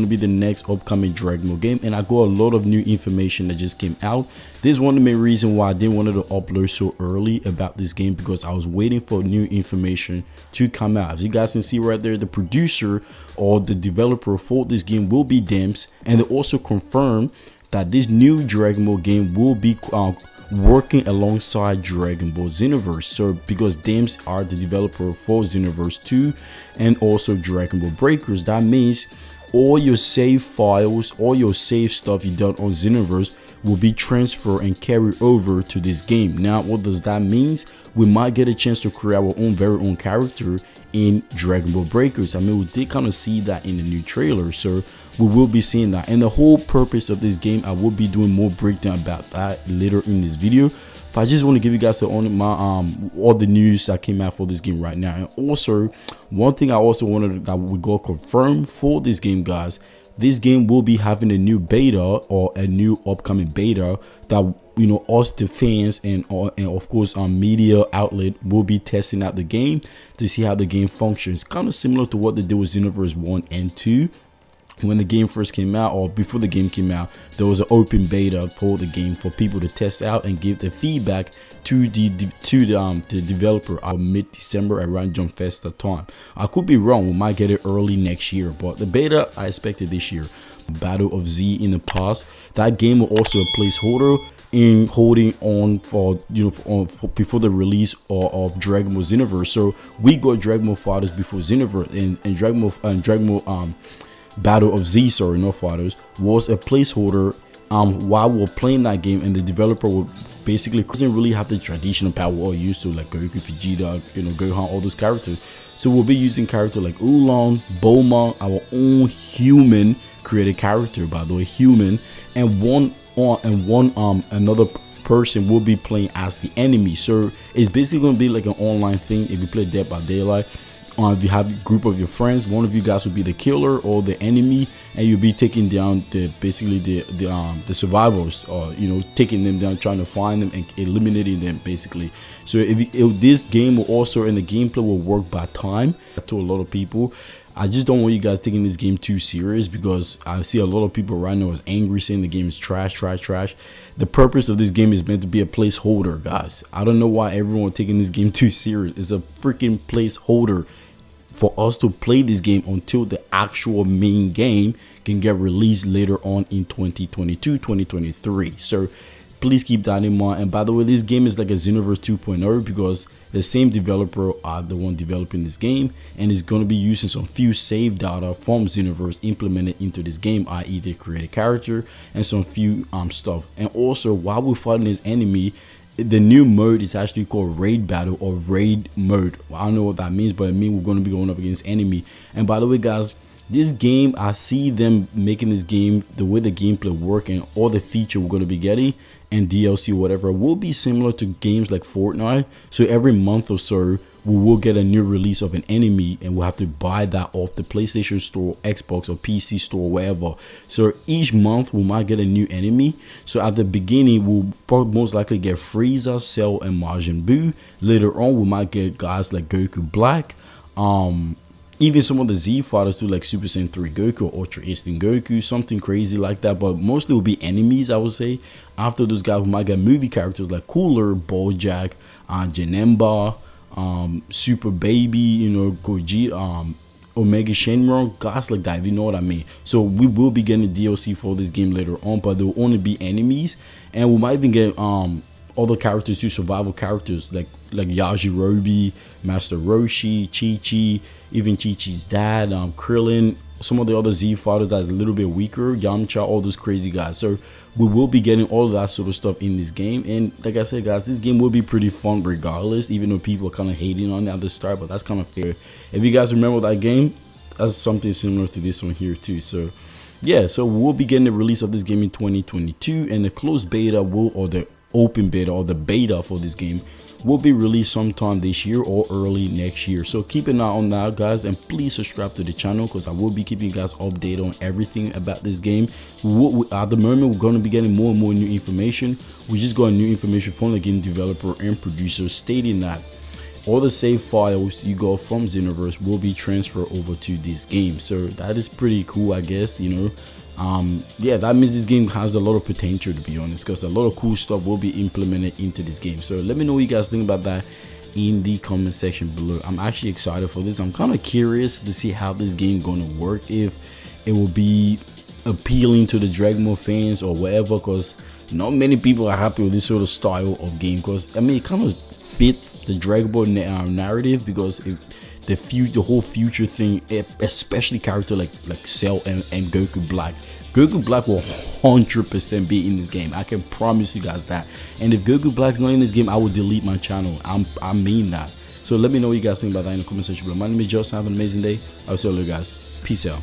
going to be the next upcoming Dragon Ball game and I got a lot of new information that just came out. This is one of the main reasons why I didn't want to upload so early about this game because I was waiting for new information to come out. As you guys can see right there, the producer or the developer for this game will be Dimps and they also confirmed that this new Dragon Ball game will be uh, working alongside Dragon Ball Xenoverse. So because Dimps are the developer for Xenoverse 2 and also Dragon Ball Breakers, that means all your save files, all your save stuff you done on Xenoverse will be transferred and carried over to this game. Now, what does that mean? We might get a chance to create our own very own character in Dragon Ball Breakers. I mean, we did kind of see that in the new trailer, so we will be seeing that. And the whole purpose of this game, I will be doing more breakdown about that later in this video. But I just want to give you guys the only my um all the news that came out for this game right now. And also, one thing I also wanted that we got confirmed for this game, guys. This game will be having a new beta or a new upcoming beta that you know us the fans and uh, and of course our media outlet will be testing out the game to see how the game functions. Kind of similar to what they did with Xenoverse 1 and 2 when the game first came out or before the game came out there was an open beta for the game for people to test out and give their feedback to the to the um the developer mid-december around jump festa time i could be wrong we might get it early next year but the beta i expected this year battle of z in the past that game will also a placeholder in holding on for you know for, for, before the release of, of Dragon Ball Xenoverse. So we got Dragon Ball Fighters before Xenoverse and, and Dragon Ball and Dragon Ball um Battle of Z, sorry, no fighters, was a placeholder um, while we're playing that game, and the developer would basically doesn't really have the traditional power we're used to, like Goku, Vegeta, you know, Gohan, all those characters. So we'll be using characters like Oolong, Bulma, our own human created character, by the way, human, and one on and one um another person will be playing as the enemy. So it's basically gonna be like an online thing if you play Dead by Daylight if you have a group of your friends one of you guys will be the killer or the enemy and you'll be taking down the basically the the um the survivors or you know taking them down trying to find them and eliminating them basically so if, if this game will also and the gameplay will work by time to a lot of people I just don't want you guys taking this game too serious because I see a lot of people right now is angry saying the game is trash, trash, trash. The purpose of this game is meant to be a placeholder, guys. I don't know why everyone taking this game too serious. It's a freaking placeholder for us to play this game until the actual main game can get released later on in 2022 2023 so please keep that in mind. And by the way this game is like a xenoverse 2.0 because the same developer are the one developing this game and is going to be using some few save data from xenoverse implemented into this game i.e they create a character and some few um stuff. And also while we're fighting this enemy the new mode is actually called raid battle or raid mode. I don't know what that means but it means we're going to be going up against enemy. And by the way guys this game i see them making this game the way the gameplay work and all the feature we're going to be getting and dlc whatever will be similar to games like fortnite. So every month or so we will get a new release of an enemy and we'll have to buy that off the PlayStation Store, Xbox, or PC Store, wherever. So each month we might get a new enemy. So at the beginning, we'll probably most likely get Frieza, Cell, and Majin Buu. Later on, we might get guys like Goku Black. Um, even some of the Z fighters do like Super Saiyan 3 Goku or Ultra Instinct Goku, something crazy like that. But mostly will be enemies, I would say. After those guys, we might get movie characters like Cooler, Bojack, uh, Janemba, um, Super Baby, you know, Gogeta, um, Omega Shenron, guys like that, if you know what I mean. So we will be getting DLC for this game later on, but there will only be enemies, and we might even get um other characters too, survival characters like like Yajirobe, Master Roshi, Chi Chi, even Chi Chi's dad, um, Krillin, some of the other Z fighters that's a little bit weaker, Yamcha, all those crazy guys. So we will be getting all that sort of stuff in this game. And like I said, guys, this game will be pretty fun regardless, even though people are kind of hating on it at the start, but that's kind of fair. If you guys remember that game, that's something similar to this one here too. So yeah, so we'll be getting the release of this game in 2022 and the closed beta will, or the open beta or the beta for this game will be released sometime this year or early next year so keep an eye on that guys and please subscribe to the channel because i will be keeping you guys updated on everything about this game we, at the moment we're going to be getting more and more new information we just got new information from the game developer and producer stating that all the save files you got from Xenoverse will be transferred over to this game. So that is pretty cool, I guess, you know. Um, yeah, that means this game has a lot of potential to be honest, because a lot of cool stuff will be implemented into this game. So let me know what you guys think about that in the comment section below. I'm actually excited for this. I'm kind of curious to see how this game gonna work, if it will be appealing to the Ball fans or whatever, because not many people are happy with this sort of style of game. Because I mean, it kind of fits the Dragon Ball narrative because it, the future, the whole future thing, especially character like like Cell and, and Goku Black. Goku Black will 100% be in this game. I can promise you guys that. And if Goku Black's not in this game, I will delete my channel. I'm, I mean that. So let me know what you guys think about that in the comment section below. My name is Justin. Have an amazing day. I'll see you later, guys. Peace out.